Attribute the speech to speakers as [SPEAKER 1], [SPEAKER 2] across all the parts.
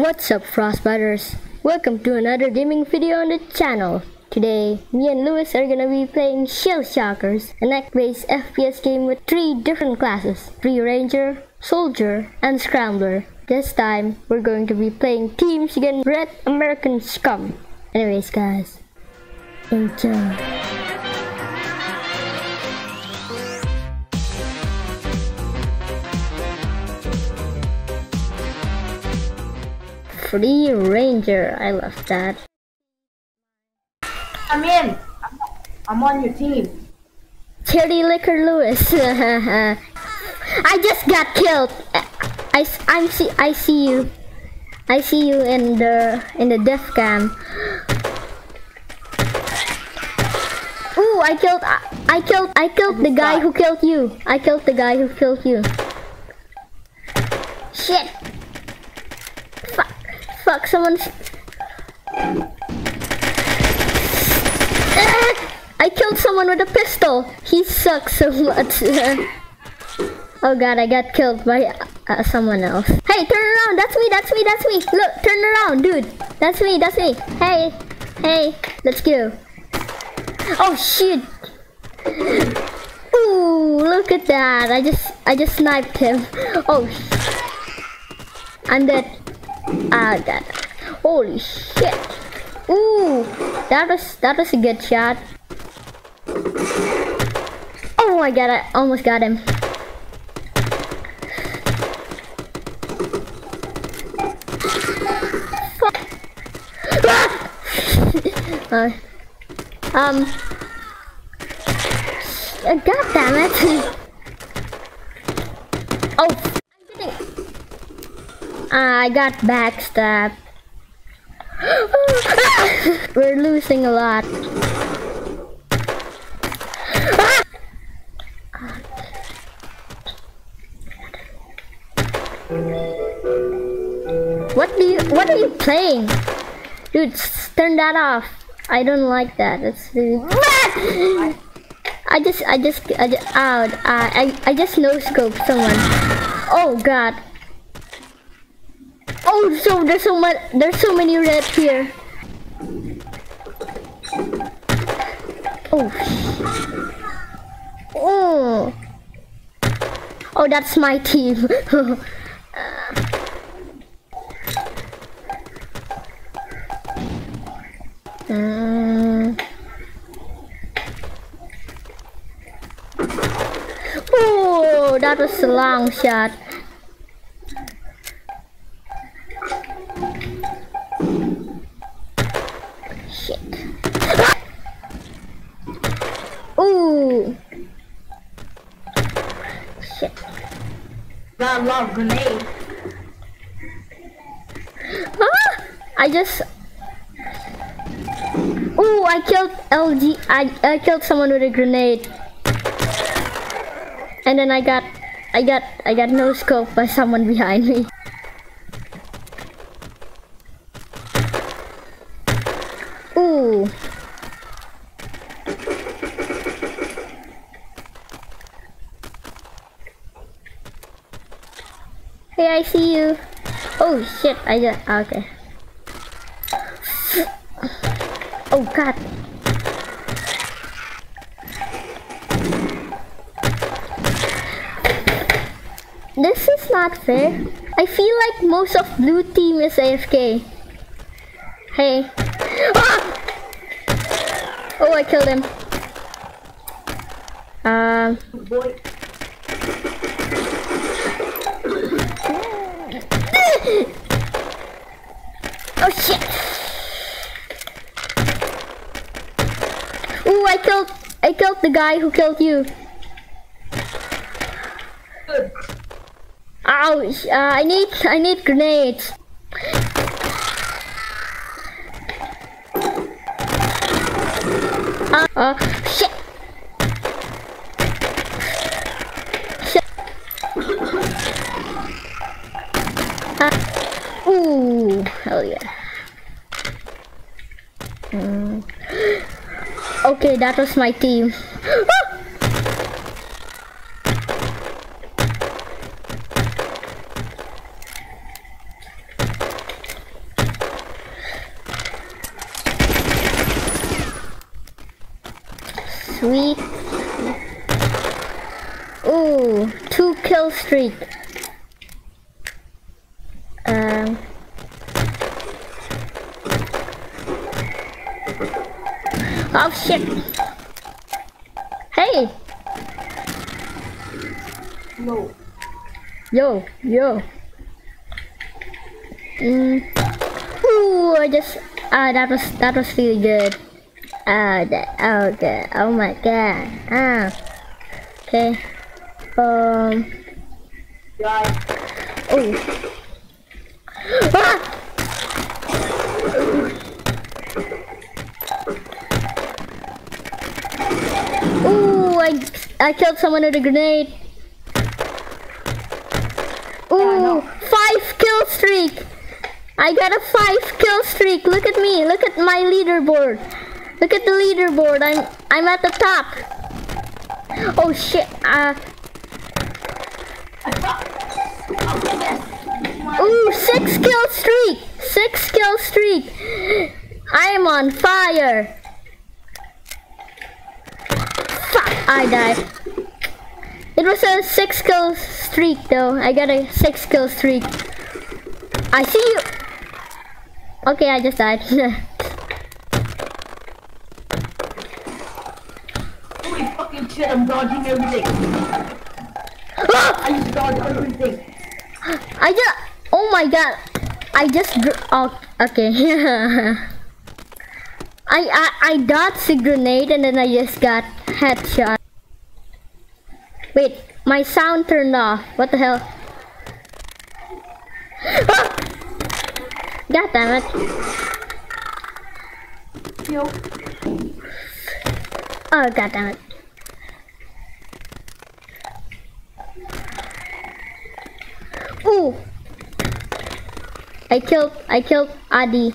[SPEAKER 1] What's up Frostbiters? Welcome to another gaming video on the channel. Today, me and Lewis are gonna be playing Shell Shockers, an act-based FPS game with three different classes, Free Ranger, Soldier, and Scrambler. This time, we're going to be playing teams against Red American Scum. Anyways guys, enjoy. Free Ranger, I love that.
[SPEAKER 2] I'm in. I'm on your team.
[SPEAKER 1] Charity Liquor Lewis. I just got killed. I, I'm see I see you. I see you in the in the death cam. Ooh, I killed I, I killed I killed the guy who killed you. I killed the guy who killed you. Shit. Fuck. Someone's I killed someone with a pistol. He sucks so much. oh god, I got killed by uh, someone else. Hey, turn around. That's me. That's me. That's me. Look, turn around, dude. That's me. That's me. Hey, hey, let's go. Oh shit. Ooh, look at that. I just, I just sniped him. Oh, I'm dead. Ah, god. Holy shit. Ooh, that was that was a good shot. Oh my god, I almost got him. Fuck. Ah! uh, um. Uh, god damn it. oh, I got backstabbed. We're losing a lot. What do you what are you playing? Dude, turn that off. I don't like that. It's really I just I just I just out. Uh, I I just no scope someone. Oh god. Oh, so there's so much. There's so many red here. Oh. Oh. Oh, that's my team. mm. Oh, that was a long shot. Ooh. Shit.
[SPEAKER 2] Got a lot of grenades.
[SPEAKER 1] I just. Ooh, I killed LG. I I killed someone with a grenade. And then I got, I got, I got no scope by someone behind me. Ooh. Hey, I see you. Oh shit, I just, okay. Oh god. This is not fair. I feel like most of blue team is AFK. Hey. Ah! Oh, I killed him. Um.
[SPEAKER 2] Boy.
[SPEAKER 1] Oh shit! Ooh, I killed I killed the guy who killed you. Ouch! Uh, I need I need grenades. Uh, uh! Shit! that was my team. Sweet. Ooh, two kill streak. Yo, yo. Mm. Ooh, I just ah that was that was really good. Ah, that oh god, oh my god. Ah. Okay. Um. Oh. Ah! Ooh, I I killed someone with a grenade. I got a five kill streak. Look at me. Look at my leaderboard. Look at the leaderboard. I'm I'm at the top. Oh shit. Uh, Ooh, six kill streak! Six kill streak! I am on fire! Fuck, I died. It was a six kill streak though. I got a six kill streak. I see you! Okay, I just died.
[SPEAKER 2] Holy fucking shit, I'm dodging everything. I just dodge everything.
[SPEAKER 1] I just, oh my god, I just, oh, okay. I, I, I dodged the grenade and then I just got headshot. Wait, my sound turned off. What the hell? God damn it.
[SPEAKER 2] Yo.
[SPEAKER 1] Oh, god damn it. Ooh! I killed, I killed Adi.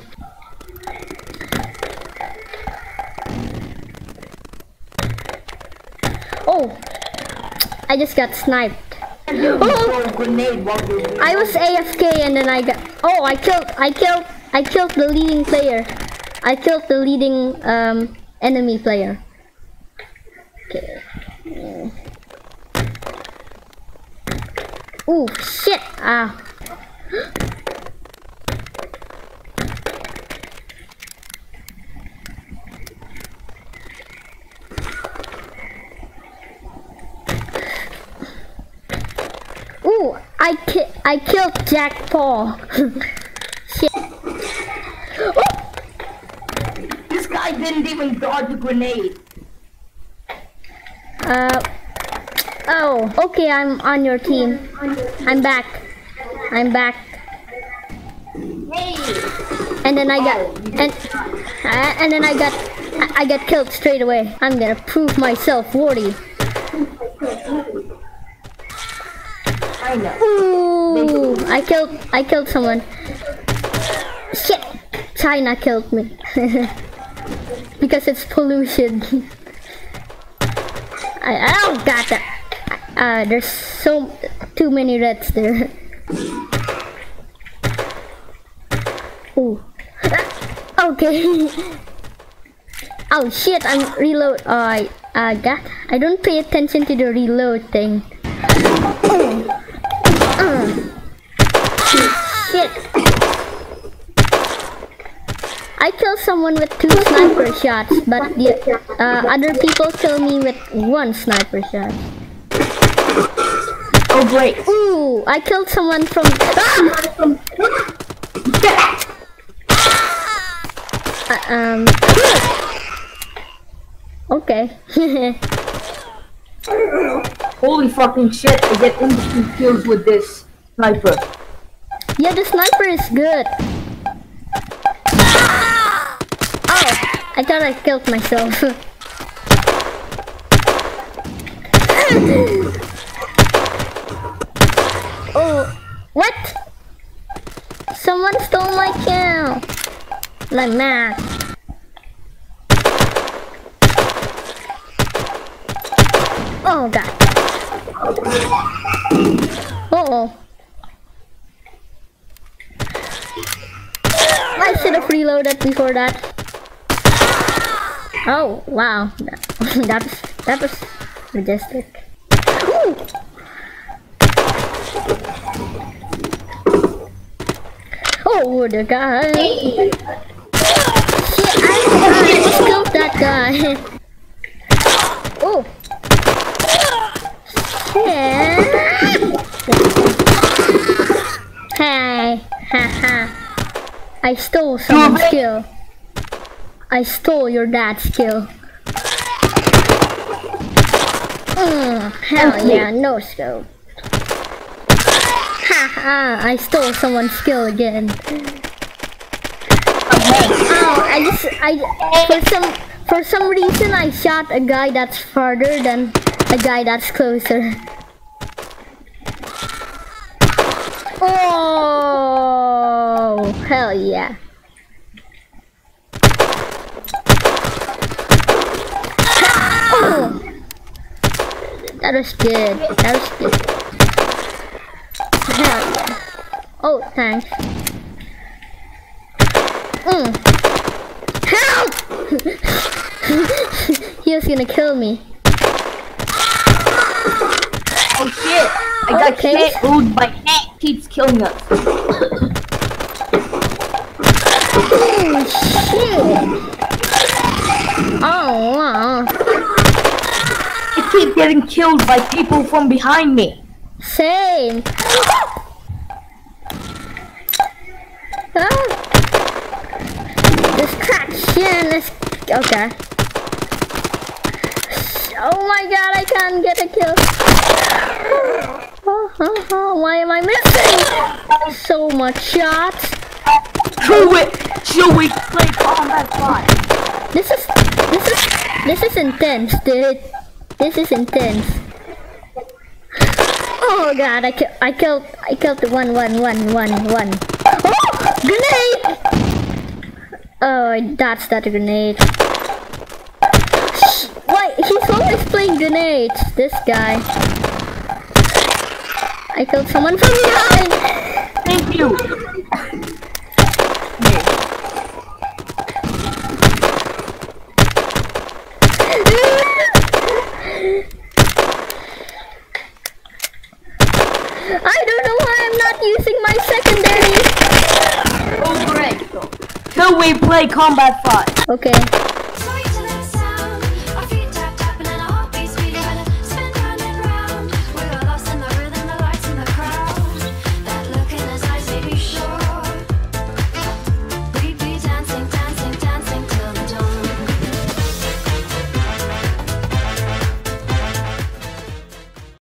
[SPEAKER 1] Oh! I just got sniped.
[SPEAKER 2] Oh. A grenade while
[SPEAKER 1] I was AFK and then I got, oh, I killed, I killed, I killed the leading player. I killed the leading um, enemy player. Okay. Ooh, shit! Ah. Ooh, I ki I killed Jack Paul. shit. Oh,
[SPEAKER 2] This guy didn't even dodge a grenade.
[SPEAKER 1] Uh. Oh, okay. I'm on your team. I'm back. I'm back.
[SPEAKER 2] Hey!
[SPEAKER 1] And then I got and uh, and then I got I I got killed straight away. I'm gonna prove myself worthy.
[SPEAKER 2] I know.
[SPEAKER 1] Ooh, I killed I killed someone. Shit, China killed me because it's pollution. I oh got that. Uh, there's so too many reds there. Ooh. Okay. oh shit! I'm reload. Oh, I uh, got. I don't pay attention to the reload thing. Uh. Shit. I kill someone with two sniper shots, but the uh, other people kill me with one sniper shot.
[SPEAKER 2] Oh, great.
[SPEAKER 1] Ooh, I killed someone from. Ah! Uh, um. Okay.
[SPEAKER 2] Holy fucking shit, I get instant kills with this sniper.
[SPEAKER 1] yeah, the sniper is good. Oh, I thought I killed myself. oh, what? Someone stole my kill. Like that. Oh god. Uh oh. I should have reloaded before that. Oh, wow. that was that was majestic. Ooh. Oh, the guy. Shit, I, killed that guy. Oh. Shit. Hey, haha. I stole someone's skill. I stole your dad's skill. Mm, hell yeah, no scope. Haha, I stole someone's skill again. Oh, I just, I, for some, for some reason I shot a guy that's farther than a guy that's closer. Oh, hell yeah. That was good. That was good. Hell yeah. Oh, thanks. Mm. Help! he was gonna kill me.
[SPEAKER 2] Oh shit! I got
[SPEAKER 1] Okay.
[SPEAKER 2] shit food by ant keeps killing us.
[SPEAKER 1] Oh, shit. Oh, wow.
[SPEAKER 2] I keep getting killed by people from behind me.
[SPEAKER 1] Same. Ah. Distraction is okay. Oh my god, I can't get a kill. Oh, oh, oh, why am I missing? So much shots.
[SPEAKER 2] Chew it! Chew it! Play combat five.
[SPEAKER 1] This is this is this is intense, dude. This is intense. Oh god, I ki I killed I killed the one one one one one. Oh, grenade! Oh, that's a grenade. Why? He's always playing grenades. This guy. I killed someone from behind.
[SPEAKER 2] Thank you.
[SPEAKER 1] I don't know why I'm not using my secondary.
[SPEAKER 2] Oh, great. Till we play combat five.
[SPEAKER 1] Okay.